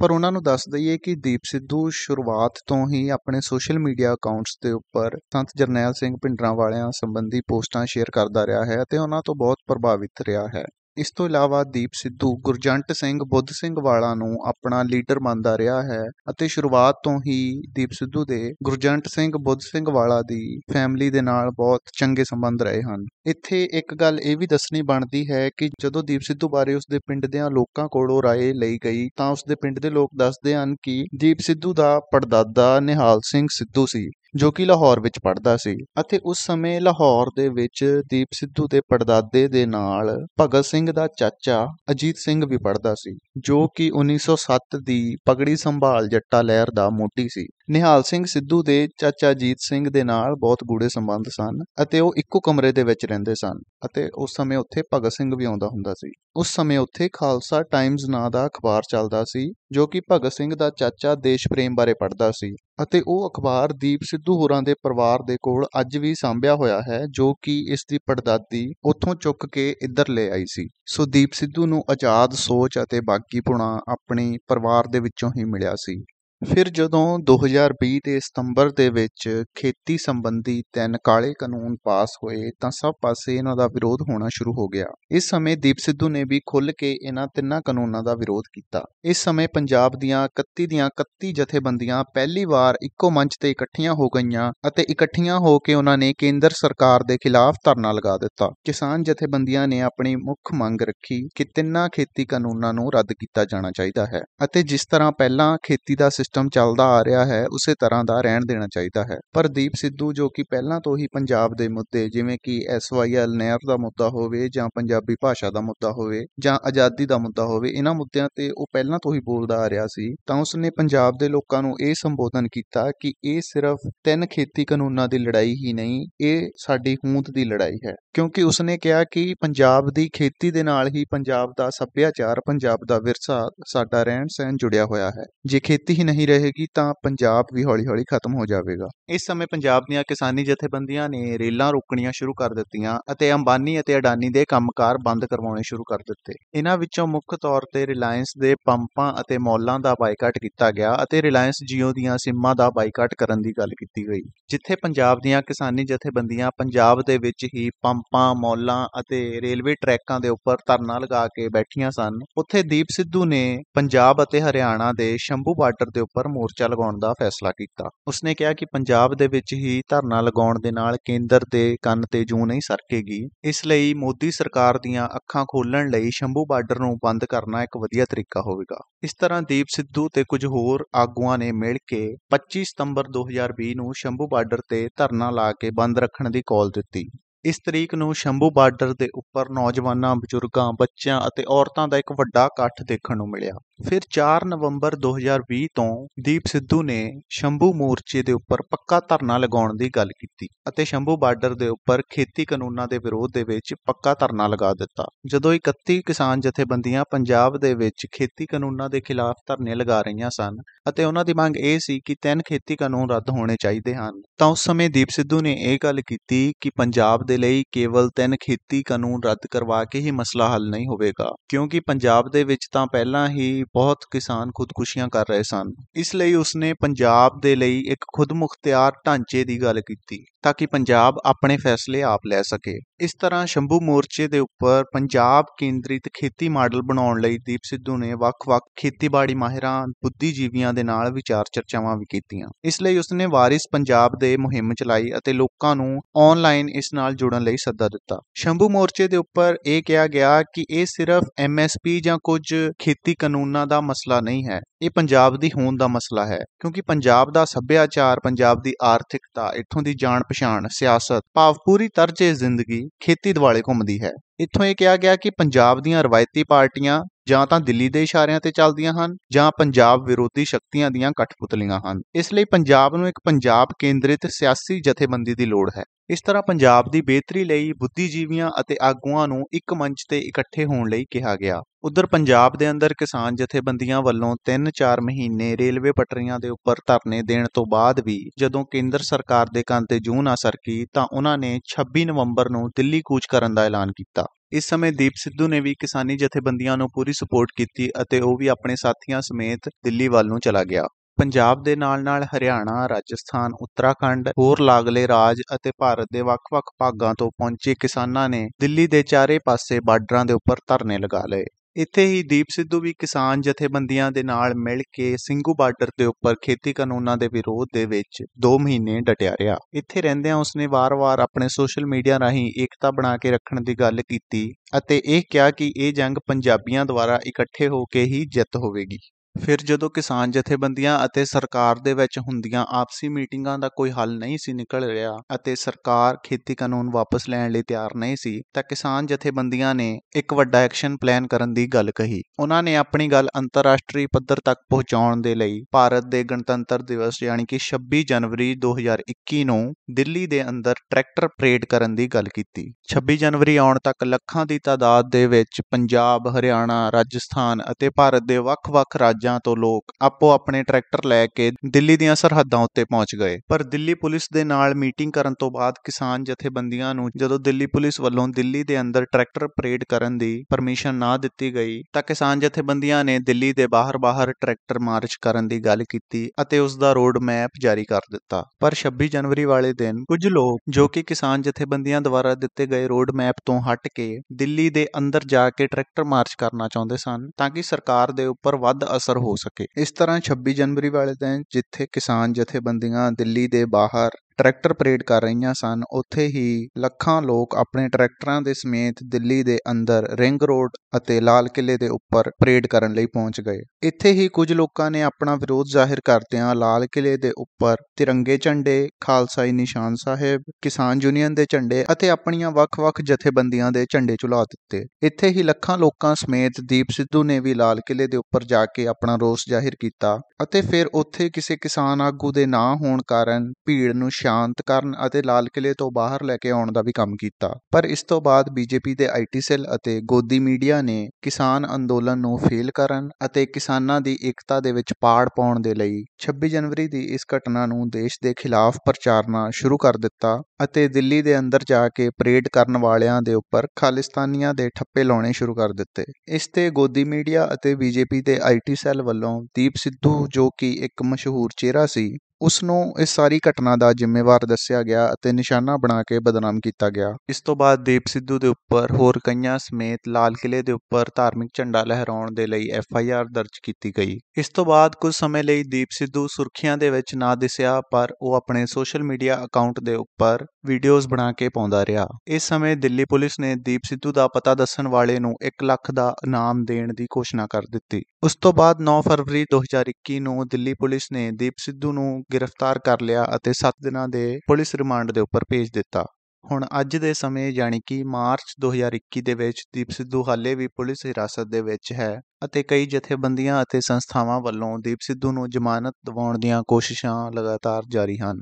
ਪਰ ਉਹਨਾਂ ਨੂੰ ਦੱਸ ਦਈਏ ਕਿ ਦੀਪ ਸਿੱਧੂ ਸ਼ੁਰੂਆਤ ਤੋਂ ਹੀ ਆਪਣੇ ਸੋਸ਼ਲ ਮੀਡੀਆ ਅਕਾਊਂਟਸ ਦੇ ਉੱਪਰ ਸੰਤ ਜਰਨੈਲ ਸਿੰਘ ਭਿੰਡਰਾਂ ਵਾਲਿਆਂ ਸੰਬੰਧੀ ਪੋਸਟਾਂ ਸ਼ੇਅਰ ਕਰਦਾ ਰਿਹਾ ਹੈ ਅਤੇ ਉਹਨਾਂ ਤੋਂ ਬਹੁਤ ਪ੍ਰਭਾਵਿਤ ਰਿਹਾ ਹੈ। ਇਸ ਤੋਂ ਇਲਾਵਾ ਦੀਪ ਸਿੱਧੂ, ਗੁਰਜੰਟ ਸਿੰਘ, ਬੁੱਧ ਸਿੰਘ ਵਾਲਾ ਨੂੰ ਆਪਣਾ ਲੀਡਰ ਮੰਨਦਾ ਰਿਹਾ ਹੈ ਅਤੇ ਸ਼ੁਰੂਆਤ ਤੋਂ ਹੀ ਦੀਪ ਸਿੱਧੂ ਦੇ ਗੁਰਜੰਟ ਸਿੰਘ, ਬੁੱਧ ਸਿੰਘ ਵਾਲਾ ਦੀ ਫੈਮਿਲੀ ਦੇ ਨਾਲ ਬਹੁਤ ਚੰਗੇ ਸੰਬੰਧ ਰਹੇ ਹਨ। ਇੱਥੇ ਇੱਕ ਗੱਲ ਇਹ ਵੀ ਦੱਸਣੀ ਬਣਦੀ ਹੈ ਕਿ ਜਦੋਂ ਦੀਪ ਸਿੱਧੂ ਬਾਰੇ ਉਸਦੇ ਪਿੰਡ ਦੇ ਲੋਕਾਂ ਕੋਲੋਂ ਰਾਏ ਲਈ ਗਈ ਤਾਂ ਉਸਦੇ ਪਿੰਡ ਦੇ ਲੋਕ ਦੱਸਦੇ ਹਨ ਕਿ ਦੀਪ ਸਿੱਧੂ ਦਾ ਪੜਦਾਦਾ ਨਿਹਾਲ ਸਿੰਘ ਸਿੱਧੂ ਸੀ। ਜੋ ਕਿ ਲਾਹੌਰ ਵਿੱਚ ਪੜ੍ਹਦਾ ਸੀ ਅਤੇ ਉਸ ਸਮੇਂ ਲਾਹੌਰ ਦੇ ਵਿੱਚ ਦੀਪ ਸਿੱਧੂ ਦੇ ਪੜਦਾਦੇ ਦੇ ਨਾਲ ਭਗਤ ਸਿੰਘ ਦਾ ਚਾਚਾ ਅਜੀਤ ਸਿੰਘ ਵੀ ਪੜ੍ਹਦਾ ਸੀ, ਜੋ ਕਿ 1907 ਦੀ ਪਗੜੀ ਸੰਭਾਲ ਜੱਟਾ ਲਹਿਰ ਦਾ ਮੋਢੀ ਸੀ। ਨਿਹਾਲ ਸਿੰਘ ਸਿੱਧੂ ਦੇ ਚਾਚਾ ਜੀਤ ਸਿੰਘ ਦੇ ਨਾਲ ਬਹੁਤ ਗੂੜੇ ਸੰਬੰਧ ਸਨ ਅਤੇ ਉਹ ਇੱਕੋ ਕਮਰੇ ਦੇ ਵਿੱਚ ਰਹਿੰਦੇ ਸਨ ਅਤੇ ਉਸ ਸਮੇਂ ਉੱਥੇ ਭਗਤ ਸਿੰਘ ਵੀ ਆਉਂਦਾ ਹੁੰਦਾ ਸੀ। ਉਸ ਸਮੇਂ ਉੱਥੇ ਖਾਲਸਾ ਟਾਈਮਜ਼ ਨਾਂ ਦਾ ਅਖਬਾਰ ਚੱਲਦਾ ਸੀ ਜੋ ਕਿ ਭਗਤ ਸਿੰਘ ਦਾ ਚਾਚਾ ਦੇਸ਼ ਪ੍ਰੇਮ ਬਾਰੇ ਪੜ੍ਹਦਾ ਸੀ ਅਤੇ ਉਹ ਅਖਬਾਰ ਦੀਪ ਸਿੱਧੂ ਹੋਰਾਂ ਦੇ ਪਰਿਵਾਰ ਦੇ ਕੋਲ ਅੱਜ ਵੀ ਸਾਂਭਿਆ ਹੋਇਆ ਹੈ ਜੋ ਕਿ ਇਸ ਦੀ ਪੜਦਾਦੀ ਉੱਥੋਂ ਚੁੱਕ ਕੇ ਇੱਧਰ ਲੈ ਆਈ ਸੀ। ਸੋ ਦੀਪ ਸਿੱਧੂ ਨੂੰ ਆਜ਼ਾਦ ਸੋਚ ਅਤੇ ਬਾਗੀਪੁਣਾ ਆਪਣੇ ਪਰਿਵਾਰ ਦੇ ਵਿੱਚੋਂ ਹੀ ਮਿਲਿਆ ਸੀ। ਫਿਰ ਜਦੋਂ 2020 ਦੇ ਸਤੰਬਰ ਦੇ ਵਿੱਚ ਖੇਤੀ ਸੰਬੰਧੀ ਤਿੰਨ ਕਾਲੇ ਕਾਨੂੰਨ ਪਾਸ ਹੋਏ, ਤਾਂ ਸਭ ਪਾਸੇ ਇਹਨਾਂ ਦਾ ਵਿਰੋਧ ਹੋਣਾ ਸ਼ੁਰੂ ਹੋ ਗਿਆ। ਇਸ ਸਮੇਂ ਦੀਪ ਸਿੱਧੂ ਨੇ ਵੀ ਖੁੱਲ੍ਹ ਕੇ ਇਹਨਾਂ ਤਿੰਨਾਂ ਕਾਨੂੰਨਾਂ ਦਾ ਵਿਰੋਧ ਕੀਤਾ। ਇਸ ਸਮੇਂ ਪੰਜਾਬ ਦੀਆਂ 31 ਦੀਆਂ 31 ਜਥੇਬੰਦੀਆਂ ਪਹਿਲੀ ਵਾਰ ਇੱਕੋ ਮੰਚ ਤੇ ਇਕੱਠੀਆਂ ਹੋ ਗਈਆਂ ਅਤੇ ਇਕੱਠੀਆਂ ਹੋ ਕੇ ਉਹਨਾਂ ਨੇ ਕੇਂਦਰ ਸਰਕਾਰ ਦੇ ਖਿਲਾਫ ਧਰਨਾ ਲਗਾ ਦਿੱਤਾ। ਕਿਸਾਨ ਜਥੇਬੰਦੀਆਂ ਨੇ ਆਪਣੀ ਮੁੱਖ ਮੰਗ ਰੱਖੀ ਕਿ ਤਿੰਨਾਂ ਖੇਤੀ ਕਾਨੂੰਨਾਂ ਨੂੰ ਰੱਦ ਕੀਤਾ ਜਾਣਾ ਚਾਹੀਦਾ ਹੈ ਅਤੇ ਜਿਸ ਤਰ੍ਹਾਂ ਪਹਿਲਾਂ ਖੇਤੀ ਦਾ ਸਿਸਟਮ ਚੱਲਦਾ ਆ ਰਿਹਾ ਹੈ, ਉਸੇ ਤਰ੍ਹਾਂ ਦਾ ਰਹਿਣ ਦੇਣਾ ਚਾਹੀਦਾ ਹੈ। ਪਰ ਦੀਪ ਸਿੱਧੂ, ਜੋ ਕਿ ਪਹਿਲਾਂ ਤੋਂ ਹੀ ਪੰਜਾਬ ਦੇ ਮੁੱਦੇ, ਜਿਵੇਂ ਕਿ ਐਸਵਾਈਐਲ ਨਹਿਰ ਦਾ ਮੁੱਦਾ ਹੋਵੇ ਜਾਂ ਪੰਜਾਬੀ ਭਾਸ਼ਾ ਦਾ ਮੁੱਦਾ ਹੋਵੇ ਜਾਂ ਆਜ਼ਾਦੀ ਦਾ ਮੁੱਦਾ ਹੋਵੇ, ਇਹਨਾਂ ਮੁੱਦਿਆਂ ਤੇ ਉਹ ਪਹਿਲਾਂ ਤੋਂ ਹੀ ਬੋਲਦਾ ਆ ਰਿਹਾ ਸੀ, ਤਾਂ ਉਸਨੇ ਪੰਜਾਬ ਦੇ ਲੋਕਾਂ ਨੂੰ ਇਹ ਸੰਬੋਧਨ ਕੀਤਾ ਕਿ ਇਹ ਸਿਰਫ ਤਿੰਨ ਖੇਤੀ ਕਾਨੂੰਨਾਂ ਦੀ ਲੜਾਈ ਹੀ ਨਹੀਂ, ਇਹ ਸਾਡੀ ਹੋਂਦ ਦੀ ਲੜਾਈ ਹੈ। ਕਿਉਂਕਿ ਉਸਨੇ ਕਿਹਾ ਕਿ ਪੰਜਾਬ ਦੀ ਖੇਤੀ ਦੇ ਨਾਲ ਹੀ ਪੰਜਾਬ ਦਾ ਸੱਭਿਆਚਾਰ, ਪੰਜਾਬ ਦਾ ਵਿਰਸਾ, ਸਾਡਾ ਰਹਿਣ ਸਹਿਣ ਜੁੜਿਆ ਹੋਇਆ ਹੈ। ਜੇ ਖੇਤੀ ਹੀ ਨਹੀਂ ਰਹੇਗੀ ਤਾਂ ਪੰਜਾਬ ਵੀ ਹੌਲੀ-ਹੌਲੀ ਖਤਮ ਹੋ ਜਾਵੇਗਾ। ਇਸ ਸਮੇਂ ਪੰਜਾਬ ਦੀਆਂ ਕਿਸਾਨੀ ਜਥੇਬੰਦੀਆਂ ਨੇ ਰੇਲਾਂ ਰੋਕਣੀਆਂ ਸ਼ੁਰੂ ਕਰ ਦਿੱਤੀਆਂ ਅਤੇ ਅੰਬਾਨੀ ਅਤੇ ਅਡਾਨੀ ਦੇ ਕੰਮਕਾਰ ਬੰਦ ਕਰਵਾਉਣੇ ਸ਼ੁਰੂ ਕਰ ਦਿੱਤੇ। ਇਹਨਾਂ ਵਿੱਚੋਂ ਮੁੱਖ ਤੌਰ ਤੇ ਰਿਲਾਇੰਸ ਦੇ ਪੰਪਾਂ ਅਤੇ ਮੌਲਾਂ ਦਾ ਬਾਈਕਾਟ ਕੀਤਾ ਗਿਆ ਅਤੇ ਰਿਲਾਇੰਸ ਜੀਓ ਦੀਆਂ ਸਿੰਮਾਂ ਦਾ ਬਾਈਕਾਟ ਕਰਨ ਦੀ ਗੱਲ ਕੀਤੀ ਗਈ, ਜਿੱਥੇ ਪੰਜਾਬ ਦੀਆਂ ਕਿਸਾਨੀ ਜਥੇਬੰਦੀਆਂ ਪੰਜਾਬ ਦੇ ਵਿੱਚ ਹੀ ਪੰਪਾਂ, ਮੌਲਾਂ ਅਤੇ ਰੇਲਵੇ ਟਰੈਕਾਂ ਦੇ ਉੱਪਰ ਧਰਨਾ ਲਗਾ ਕੇ ਬੈਠੀਆਂ ਸਨ। ਉੱਥੇ ਦੀਪ ਸਿੱਧੂ ਨੇ ਪੰਜਾਬ ਅਤੇ ਹਰਿਆਣਾ ਦੇ ਸ਼ੰਭੂ ਬਾਰਡਰ ਦੇ ਉੱਪਰ ਮੋਰਚਾ ਲਗਾਉਣ ਦਾ ਫੈਸਲਾ ਕੀਤਾ। ਉਸਨੇ ਕਿਹਾ ਕਿ ਪੰਜਾਬ ਦੇ ਵਿੱਚ ਹੀ ਧਰਨਾ ਲਗਾਉਣ ਦੇ ਨਾਲ ਕੇਂਦਰ ਦੇ ਕੰਨ ਤੇ ਜੂ ਨਹੀਂ ਸਰਕੇਗੀ। ਇਸ ਲਈ ਮੋਦੀ ਸਰਕਾਰ ਦੀਆਂ ਅੱਖਾਂ ਖੋਲਣ ਲਈ ਸ਼ੰਭੂ ਬਾਰਡਰ ਨੂੰ ਬੰਦ ਕਰਨਾ ਇੱਕ ਵਧੀਆ ਤਰੀਕਾ ਹੋਵੇਗਾ। ਇਸ ਤਰ੍ਹਾਂ ਦੀਪ ਸਿੱਧੂ ਤੇ ਕੁਝ ਹੋਰ ਆਗੂਆਂ ਨੇ ਮਿਲ ਕੇ 25 ਸਤੰਬਰ 2020 ਨੂੰ ਸ਼ੰਭੂ ਬਾਰਡਰ ਤੇ ਧਰਨਾ ਲਾ ਕੇ ਬੰਦ ਰੱਖਣ ਦੀ ਕਾਲ ਦਿੱਤੀ। ਇਸ ਤਰੀਕ ਨੂੰ ਸ਼ੰਭੂ ਬਾਰਡਰ ਦੇ ਉੱਪਰ ਨੌਜਵਾਨਾਂ, ਬਜ਼ੁਰਗਾਂ, ਬੱਚਿਆਂ ਅਤੇ ਔਰਤਾਂ ਦਾ ਇੱਕ ਵੱਡਾ ਇਕੱਠ ਦੇਖਣ ਨੂੰ ਮਿਲਿਆ। ਫਿਰ 4 ਨਵੰਬਰ 2020 ਤੋਂ ਦੀਪ ਸਿੱਧੂ ਨੇ ਸ਼ੰਭੂ ਮੋਰਚੇ ਦੇ ਉੱਪਰ ਪੱਕਾ ਧਰਨਾ ਲਗਾਉਣ ਦੀ ਗੱਲ ਕੀਤੀ ਅਤੇ ਸ਼ੰਭੂ ਬਾਰਡਰ ਦੇ ਉੱਪਰ ਖੇਤੀ ਕਾਨੂੰਨਾਂ ਦੇ ਵਿਰੋਧ ਦੇ ਵਿੱਚ ਪੱਕਾ ਧਰਨਾ ਲਗਾ ਦਿੱਤਾ। ਜਦੋਂ 31 ਕਿਸਾਨ ਜਥੇਬੰਦੀਆਂ ਪੰਜਾਬ ਦੇ ਵਿੱਚ ਖੇਤੀ ਕਾਨੂੰਨਾਂ ਦੇ ਖਿਲਾਫ ਧਰਨੇ ਲਗਾ ਰਹੀਆਂ ਸਨ ਅਤੇ ਉਹਨਾਂ ਦੀ ਮੰਗ ਇਹ ਸੀ ਕਿ ਤਿੰਨ ਖੇਤੀ ਕਾਨੂੰਨ ਰੱਦ ਹੋਣੇ ਚਾਹੀਦੇ ਹਨ, ਤਾਂ ਉਸ ਸਮੇਂ ਦੀਪ ਸਿੱਧੂ ਨੇ ਇਹ ਗੱਲ ਕੀਤੀ ਕਿ ਪੰਜਾਬ ਦੇ ਲਈ ਕੇਵਲ ਤਿੰਨ ਖੇਤੀ ਕਾਨੂੰਨ ਰੱਦ ਕਰਵਾ ਕੇ ਹੀ ਮਸਲਾ ਹੱਲ ਨਹੀਂ ਹੋਵੇਗਾ, ਕਿਉਂਕਿ ਪੰਜਾਬ ਦੇ ਵਿੱਚ ਤਾਂ ਪਹਿਲਾਂ ਹੀ ਬਹੁਤ ਕਿਸਾਨ ਖੁਦਕੁਸ਼ੀਆਂ ਕਰ ਰਹੇ ਸਨ। ਇਸ ਲਈ ਉਸਨੇ ਪੰਜਾਬ ਦੇ ਲਈ ਇੱਕ ਖੁਦਮੁਖਤਿਆਰ ਢਾਂਚੇ ਦੀ ਗੱਲ ਕੀਤੀ। ਤਾਂ ਕਿ ਪੰਜਾਬ ਆਪਣੇ ਫੈਸਲੇ ਆਪ ਲੈ ਸਕੇ। ਇਸ ਤਰ੍ਹਾਂ ਸ਼ੰਭੂ ਮੋਰਚੇ ਦੇ ਉੱਪਰ ਪੰਜਾਬ ਕੇਂਦਰਿਤ ਖੇਤੀ ਮਾਡਲ ਬਣਾਉਣ ਲਈ ਦੀਪ ਸਿੱਧੂ ਨੇ ਵੱਖ-ਵੱਖ ਖੇਤੀਬਾੜੀ ਮਾਹਿਰਾਂ, ਬੁੱਧੀਜੀਵੀਆਂ ਦੇ ਨਾਲ ਵਿਚਾਰ ਚਰਚਾਵਾਂ ਵੀ ਕੀਤੀਆਂ। ਇਸ ਲਈ ਉਸਨੇ ਵਾਰਿਸ ਪੰਜਾਬ ਦੇ ਮੁਹਿੰਮ ਚਲਾਈ ਅਤੇ ਲੋਕਾਂ ਨੂੰ ਆਨਲਾਈਨ ਇਸ ਨਾਲ ਜੁੜਨ ਲਈ ਸੱਦਾ ਦਿੱਤਾ। ਸ਼ੰਭੂ ਮੋਰਚੇ ਦੇ ਉੱਪਰ ਇਹ ਕਿਹਾ ਗਿਆ ਕਿ ਇਹ ਸਿਰਫ ਐਮਐਸਪੀ ਜਾਂ ਕੁਝ ਖੇਤੀ ਕਾਨੂੰਨਾਂ ਦਾ ਮਸਲਾ ਨਹੀਂ ਹੈ। ਇਹ ਪੰਜਾਬ ਦੀ ਹੋਣ ਦਾ ਮਸਲਾ ਹੈ, ਕਿਉਂਕਿ ਪੰਜਾਬ ਦਾ ਸੱਭਿਆਚਾਰ, ਪੰਜਾਬ ਦੀ ਆਰਥਿਕਤਾ, ਇੱਥੋਂ ਦੀ ਜਾਣ ਪਛਾਣ, ਸਿਆਸਤ ਭਾਵ ਪੂਰੀ ਤਰਜੇ ਜ਼ਿੰਦਗੀ ਖੇਤੀ ਦਿਵਾਲੇ ਘੁੰਮਦੀ ਹੈ। ਇੱਥੋਂ ਇਹ ਕਿਹਾ ਗਿਆ ਕਿ ਪੰਜਾਬ ਦੀਆਂ ਰਵਾਇਤੀ ਪਾਰਟੀਆਂ ਜਾਂ ਤਾਂ ਦਿੱਲੀ ਦੇ ਇਸ਼ਾਰਿਆਂ ਤੇ ਚੱਲਦੀਆਂ ਹਨ ਜਾਂ ਪੰਜਾਬ ਵਿਰੋਧੀ ਸ਼ਕਤੀਆਂ ਦੀਆਂ ਕਠਪੁਤਲੀਆਂ ਹਨ। ਇਸ ਲਈ ਪੰਜਾਬ ਨੂੰ ਇੱਕ ਪੰਜਾਬ ਕੇਂਦਰਿਤ ਸਿਆਸੀ ਜਥੇਬੰਦੀ ਦੀ ਲੋੜ ਹੈ। ਇਸ ਤਰ੍ਹਾਂ ਪੰਜਾਬ ਦੀ ਬਿਹਤਰੀ ਲਈ ਬੁੱਧੀਜੀਵੀਆਂ ਅਤੇ ਆਗੂਆਂ ਨੂੰ ਇੱਕ ਮੰਚ ਤੇ ਇਕੱਠੇ ਹੋਣ ਲਈ ਕਿਹਾ ਗਿਆ। ਉਧਰ ਪੰਜਾਬ ਦੇ ਅੰਦਰ ਕਿਸਾਨ ਜਥੇਬੰਦੀਆਂ ਵੱਲੋਂ 3-4 ਮਹੀਨੇ ਰੇਲਵੇ ਪਟਰੀਆਂ ਦੇ ਉੱਪਰ ਧਰਨੇ ਦੇਣ ਤੋਂ ਬਾਅਦ ਵੀ ਜਦੋਂ ਕੇਂਦਰ ਸਰਕਾਰ ਦੇ ਕੰਨ ਤੇ ਜੂੰ ਨਾ ਸਰਕੀ ਤਾਂ ਉਹਨਾਂ ਨੇ 26 ਨਵੰਬਰ ਨੂੰ ਦਿੱਲੀ ਕੂਚ ਕਰਨ ਦਾ ਐਲਾਨ ਕੀਤਾ। ਇਸ ਸਮੇਂ ਦੀਪ ਸਿੱਧੂ ਨੇ ਵੀ ਕਿਸਾਨੀ ਜਥੇਬੰਦੀਆਂ ਨੂੰ ਪੂਰੀ ਸਪੋਰਟ ਕੀਤੀ ਅਤੇ ਉਹ ਵੀ ਆਪਣੇ ਸਾਥੀਆਂ ਸਮੇਤ ਦਿੱਲੀ ਵੱਲ ਨੂੰ ਚਲਾ ਗਿਆ। ਪੰਜਾਬ ਦੇ ਨਾਲ-ਨਾਲ ਹਰਿਆਣਾ, ਰਾਜਸਥਾਨ, ਉੱਤਰਾਖੰਡ, ਹੋਰ ਲਾਗਲੇ ਰਾਜ ਅਤੇ ਭਾਰਤ ਦੇ ਵੱਖ-ਵੱਖ ਭਾਗਾਂ ਤੋਂ ਪਹੁੰਚੇ ਕਿਸਾਨਾਂ ਨੇ ਦਿੱਲੀ ਦੇ ਚਾਰੇ ਪਾਸੇ ਬਾਰਡਰਾਂ ਦੇ ਉੱਪਰ ਧਰਨੇ ਲਗਾ ਲਏ। ਇੱਥੇ ਹੀ ਦੀਪ ਸਿੱਧੂ ਵੀ ਕਿਸਾਨ ਜਥੇਬੰਦੀਆਂ ਦੇ ਨਾਲ ਮਿਲ ਕੇ ਸਿੰਘੂ ਬਾਰਡਰ ਦੇ ਉੱਪਰ ਖੇਤੀ ਕਾਨੂੰਨਾਂ ਦੇ ਵਿਰੋਧ ਦੇ ਵਿੱਚ 2 ਮਹੀਨੇ ਡਟਿਆ ਰਿਹਾ। ਇੱਥੇ ਰਹਿੰਦਿਆਂ ਉਸਨੇ ਵਾਰ-ਵਾਰ ਆਪਣੇ ਸੋਸ਼ਲ ਮੀਡੀਆ ਰਾਹੀਂ ਏਕਤਾ ਬਣਾ ਕੇ ਰੱਖਣ ਦੀ ਗੱਲ ਕੀਤੀ ਅਤੇ ਇਹ ਕਿਹਾ ਕਿ ਇਹ ਜੰਗ ਪੰਜਾਬੀਆਂ ਦੁਆਰਾ ਇਕੱਠੇ ਹੋ ਕੇ ਹੀ ਜਿੱਤ ਹੋਵੇਗੀ। ਫਿਰ ਜਦੋਂ ਕਿਸਾਨ ਜਥੇਬੰਦੀਆਂ ਅਤੇ ਸਰਕਾਰ ਦੇ ਵਿੱਚ ਹੁੰਦੀਆਂ ਆਪਸੀ ਮੀਟਿੰਗਾਂ ਦਾ ਕੋਈ ਹੱਲ ਨਹੀਂ ਸੀ ਨਿਕਲ ਰਿਹਾ ਅਤੇ ਸਰਕਾਰ ਖੇਤੀ ਕਾਨੂੰਨ ਵਾਪਸ ਲੈਣ ਲਈ ਤਿਆਰ ਨਹੀਂ ਸੀ, ਤਾਂ ਕਿਸਾਨ ਜਥੇਬੰਦੀਆਂ ਨੇ ਇੱਕ ਵੱਡਾ ਐਕਸ਼ਨ ਪਲਾਨ ਕਰਨ ਦੀ ਗੱਲ ਕਹੀ। ਉਹਨਾਂ ਨੇ ਆਪਣੀ ਗੱਲ ਅੰਤਰਰਾਸ਼ਟਰੀ ਪੱਧਰ ਤੱਕ ਪਹੁੰਚਾਉਣ ਦੇ ਲਈ ਭਾਰਤ ਦੇ ਗਣਤੰਤਰ ਦਿਵਸ ਯਾਨੀ ਕਿ 26 ਜਨਵਰੀ 2021 ਨੂੰ ਦਿੱਲੀ ਦੇ ਅੰਦਰ ਟਰੈਕਟਰ ਪਰੇਡ ਕਰਨ ਦੀ ਗੱਲ ਕੀਤੀ। 26 ਜਨਵਰੀ ਆਉਣ ਤੱਕ ਲੱਖਾਂ ਦੀ ਤਾਦਾਦ ਦੇ ਵਿੱਚ ਪੰਜਾਬ, ਹਰਿਆਣਾ, ਰਾਜਸਥਾਨ ਅਤੇ ਭਾਰਤ ਦੇ ਵੱਖ-ਵੱਖ ਰਾਜ ਰਾਜਾਂ ਤੋਂ ਲੋਕ ਆਪੋ ਆਪਣੇ ਟਰੈਕਟਰ ਲੈ ਕੇ ਦਿੱਲੀ ਦੀਆਂ ਸਰਹੱਦਾਂ ਉੱਤੇ ਪਹੁੰਚ ਗਏ। ਪਰ ਦਿੱਲੀ ਪੁਲਿਸ ਦੇ ਨਾਲ ਮੀਟਿੰਗ ਕਰਨ ਤੋਂ ਬਾਅਦ ਕਿਸਾਨ ਜਥੇਬੰਦੀਆਂ ਨੂੰ ਜਦੋਂ ਦਿੱਲੀ ਪੁਲਿਸ ਵੱਲੋਂ ਦਿੱਲੀ ਦੇ ਅੰਦਰ ਟਰੈਕਟਰ ਪਰੇਡ ਕਰਨ ਦੀ ਪਰਮਿਸ਼ਨ ਨਾ ਦਿੱਤੀ ਗਈ, ਤਾਂ ਕਿਸਾਨ ਜਥੇਬੰਦੀਆਂ ਨੇ ਦਿੱਲੀ ਦੇ ਬਾਹਰ-ਬਾਹਰ ਟਰੈਕਟਰ ਮਾਰਚ ਕਰਨ ਦੀ ਗੱਲ ਕੀਤੀ ਅਤੇ ਉਸ ਦਾ ਰੋਡ ਮੈਪ ਜਾਰੀ ਕਰ ਦਿੱਤਾ। ਪਰ 26 ਜਨਵਰੀ ਵਾਲੇ ਦਿਨ ਕੁਝ ਲੋਕ, ਜੋ ਕਿ ਕਿਸਾਨ ਜਥੇਬੰਦੀਆਂ ਦੁਆਰਾ ਦਿੱਤੇ ਗਏ ਰੋਡ ਮੈਪ ਤੋਂ ਹਟ ਕੇ ਦਿੱਲੀ ਦੇ ਅੰਦਰ ਜਾ ਕੇ ਟਰੈਕਟਰ ਮਾਰਚ ਕਰਨਾ ਚਾਹੁੰਦੇ ਸਨ, ਤਾਂ ਕਿ ਸਰਕਾਰ ਦੇ ਉੱਪਰ ਵੱਧ ਅਸਰ ਹੋ ਸਕੇ। ਇਸ ਤਰ੍ਹਾਂ 26 ਜਨਵਰੀ ਵਾਲੇ ਦਿਨ ਜਿੱਥੇ ਕਿਸਾਨ ਜਥੇਬੰਦੀਆਂ ਦਿੱਲੀ ਦੇ ਬਾਹਰ ਟਰੈਕਟਰ ਪਰੇਡ ਕਰ ਰਹੀਆਂ ਸਨ। ਉੱਥੇ ਹੀ ਲੱਖਾਂ ਲੋਕ ਆਪਣੇ ਟਰੈਕਟਰਾਂ ਦੇ ਸਮੇਤ ਦਿੱਲੀ ਦੇ ਅੰਦਰ ਰਿੰਗ ਰੋਡ ਅਤੇ ਲਾਲ ਕਿਲੇ ਦੇ ਉੱਪਰ ਪਰੇਡ ਕਰਨ ਲਈ ਪਹੁੰਚ ਗਏ। ਇੱਥੇ ਹੀ ਕੁਝ ਲੋਕਾਂ ਨੇ ਆਪਣਾ ਵਿਰੋਧ ਜ਼ਾਹਿਰ ਕਰਦਿਆਂ ਲਾਲ ਕਿਲੇ ਦੇ ਉੱਪਰ ਤਿਰੰਗੇ ਝੰਡੇ, ਖਾਲਸਾਈ ਨਿਸ਼ਾਨ ਸਾਹਿਬ, ਕਿਸਾਨ ਯੂਨੀਅਨ ਦੇ ਝੰਡੇ ਅਤੇ ਆਪਣੀਆਂ ਵੱਖ-ਵੱਖ ਜਥੇਬੰਦੀਆਂ ਦੇ ਝੰਡੇ ਝੁਲਾ ਦਿੱਤੇ। ਇੱਥੇ ਹੀ ਲੱਖਾਂ ਲੋਕਾਂ ਸਮੇਤ ਦੀਪ ਸਿੱਧੂ ਨੇ ਵੀ ਲਾਲ ਕਿਲੇ ਦੇ ਉੱਪਰ ਜਾ ਕੇ ਆਪਣਾ ਰੋਸ ਜ਼ਾਹਿਰ ਕੀਤਾ ਅਤੇ ਫਿਰ ਉੱਥੇ ਕਿਸੇ ਕਿਸਾਨ ਆਗੂ ਦੇ ਨਾ ਹੋਣ ਕਾਰਨ ਭੀੜ ਨੂੰ ਸ਼ਾਂਤ ਕਰਨ ਅਤੇ ਲਾਲ ਕਿਲੇ ਤੋਂ ਬਾਹਰ ਲੈ ਕੇ ਆਉਣ ਦਾ ਵੀ ਕੰਮ ਕੀਤਾ। ਪਰ ਇਸ ਤੋਂ ਬਾਅਦ ਬੀਜੇਪੀ ਦੇ ਆਈਟੀ ਸੈੱਲ ਅਤੇ ਗੋਦੀ ਮੀਡੀਆ ਨੇ ਕਿਸਾਨ ਅੰਦੋਲਨ ਨੂੰ ਫੇਲ ਕਰਨ ਅਤੇ ਕਿਸਾਨਾਂ ਦੀ ਏਕਤਾ ਦੇ ਵਿੱਚ ਪਾੜ ਪਾਉਣ ਦੇ ਲਈ 26 ਜਨਵਰੀ ਦੀ ਇਸ ਘਟਨਾ ਨੂੰ ਦੇਸ਼ ਦੇ ਖਿਲਾਫ ਪ੍ਰਚਾਰਨਾ ਸ਼ੁਰੂ ਕਰ ਦਿੱਤਾ ਅਤੇ ਦਿੱਲੀ ਦੇ ਅੰਦਰ ਜਾ ਕੇ ਪਰੇਡ ਕਰਨ ਵਾਲਿਆਂ ਦੇ ਉੱਪਰ ਖਾਲਿਸਤਾਨੀਆਂ ਦੇ ਠੱਪੇ ਲਾਉਣੇ ਸ਼ੁਰੂ ਕਰ ਦਿੱਤੇ। ਇਸ ਤੇ ਗੋਦੀ ਮੀਡੀਆ ਅਤੇ ਬੀਜੇਪੀ ਦੇ ਆਈਟੀ ਸੈੱਲ ਵੱਲੋਂ ਦੀਪ ਸਿੱਧੂ, ਜੋ ਕਿ ਇੱਕ ਮਸ਼ਹੂਰ ਚਿਹਰਾ ਸੀ ਉਸ ਨੂੰ ਇਸ ਸਾਰੀ ਘਟਨਾ ਦਾ ਜ਼ਿੰਮੇਵਾਰ ਦੱਸਿਆ ਗਿਆ ਅਤੇ ਨਿਸ਼ਾਨਾ ਬਣਾ ਕੇ ਬਦਨਾਮ ਕੀਤਾ ਗਿਆ। ਇਸ ਤੋਂ ਬਾਅਦ ਦੀਪ ਸਿੱਧੂ ਦੇ ਉੱਪਰ ਹੋਰ ਕਈਆਂ ਸਮੇਤ ਲਾਲ ਕਿਲੇ ਦੇ ਉੱਪਰ ਧਾਰਮਿਕ ਝੰਡਾ ਲਹਿਰਾਉਣ ਦੇ ਲਈ ਐਫ ਆਈ ਆਰ ਦਰਜ ਕੀਤੀ ਗਈ। ਇਸ ਤੋਂ ਬਾਅਦ ਕੁਝ ਸਮੇਂ ਲਈ ਦੀਪ ਸਿੱਧੂ ਸੁਰਖੀਆਂ ਦੇ ਵਿੱਚ ਨਾ ਦਿਸਿਆ, ਪਰ ਉਹ ਆਪਣੇ ਸੋਸ਼ਲ ਮੀਡੀਆ ਅਕਾਊਂਟ ਦੇ ਉੱਪਰ ਵੀਡੀਓਜ਼ ਬਣਾ ਕੇ ਪਾਉਂਦਾ ਰਿਹਾ। ਇਸ ਸਮੇਂ ਦਿੱਲੀ ਪੁਲਿਸ ਨੇ ਦੀਪ ਸਿੱਧੂ ਦਾ ਪਤਾ ਦੱਸਣ ਵਾਲੇ ਨੂੰ 1 ਲੱਖ ਦਾ ਇਨਾਮ ਦੇਣ ਦੀ ਘੋਸ਼ਣਾ ਕਰ ਦਿੱਤੀ। ਉਸ ਤੋਂ ਬਾਅਦ 9 ਫਰਵਰੀ 2021 ਨੂੰ ਦਿੱਲੀ ਪੁਲਿਸ ਨੇ ਦੀਪ ਸਿੱਧੂ ਨੂੰ ਗ੍ਰਿਫਤਾਰ ਕਰ ਲਿਆ ਅਤੇ ਸੱਤ ਦਿਨਾਂ ਦੇ ਪੁਲਿਸ ਰਿਮਾਂਡ ਦੇ ਉੱਪਰ ਭੇਜ ਦਿੱਤਾ। ਹੁਣ ਅੱਜ ਦੇ ਸਮੇਂ ਯਾਨੀ ਕਿ ਮਾਰਚ 2021 ਦੇ ਵਿੱਚ ਦੀਪ ਸਿੱਧੂ ਹਾਲੇ ਵੀ ਪੁਲਿਸ ਹਿਰਾਸਤ ਦੇ ਵਿੱਚ ਹੈ ਅਤੇ ਕਈ ਜਥੇਬੰਦੀਆਂ ਅਤੇ ਸੰਸਥਾਵਾਂ ਵੱਲੋਂ ਦੀਪ ਸਿੱਧੂ ਨੂੰ ਜ਼ਮਾਨਤ ਦਿਵਾਉਣ ਦੀਆਂ ਕੋਸ਼ਿਸ਼ਾਂ ਲਗਾਤਾਰ ਜਾਰੀ ਹਨ।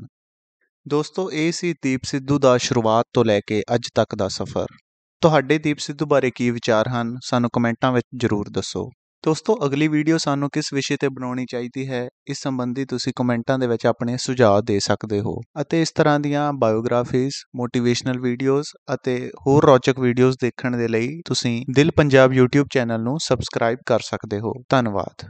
ਦੋਸਤੋ, ਇਹ ਸੀ ਦੀਪ ਸਿੱਧੂ ਦਾ ਸ਼ੁਰੂਆਤ ਤੋਂ ਲੈ ਕੇ ਅੱਜ ਤੱਕ ਦਾ ਸਫ਼ਰ। ਤੁਹਾਡੇ ਦੀਪ ਸਿੱਧੂ ਬਾਰੇ ਕੀ ਵਿਚਾਰ ਹਨ? ਸਾਨੂੰ ਕਮੈਂਟਾਂ ਵਿੱਚ ਜ਼ਰੂਰ ਦੱਸੋ। ਦੋਸਤੋ, ਅਗਲੀ ਵੀਡੀਓ ਸਾਨੂੰ ਕਿਸ ਵਿਸ਼ੇ ਤੇ ਬਣਾਉਣੀ ਚਾਹੀਦੀ ਹੈ, ਇਸ ਸੰਬੰਧੀ ਤੁਸੀਂ ਕਮੈਂਟਾਂ ਦੇ ਵਿੱਚ ਆਪਣੇ ਸੁਝਾਅ ਦੇ ਸਕਦੇ ਹੋ। ਅਤੇ ਇਸ ਤਰ੍ਹਾਂ ਦੀਆਂ ਬਾਇਓਗ੍ਰਾਫੀਜ਼ ਮੋਟੀਵੇਸ਼ਨਲ ਵੀਡੀਓਜ਼ ਅਤੇ ਹੋਰ ਰੌਚਕ ਵੀਡੀਓਜ਼ ਦੇਖਣ ਦੇ ਲਈ ਤੁਸੀਂ ਦਿਲ ਪੰਜਾਬ YouTube ਚੈਨਲ ਨੂੰ ਸਬਸਕ੍ਰਾਈਬ ਕਰ ਸਕਦੇ ਹੋ। ਧੰਨਵਾਦ।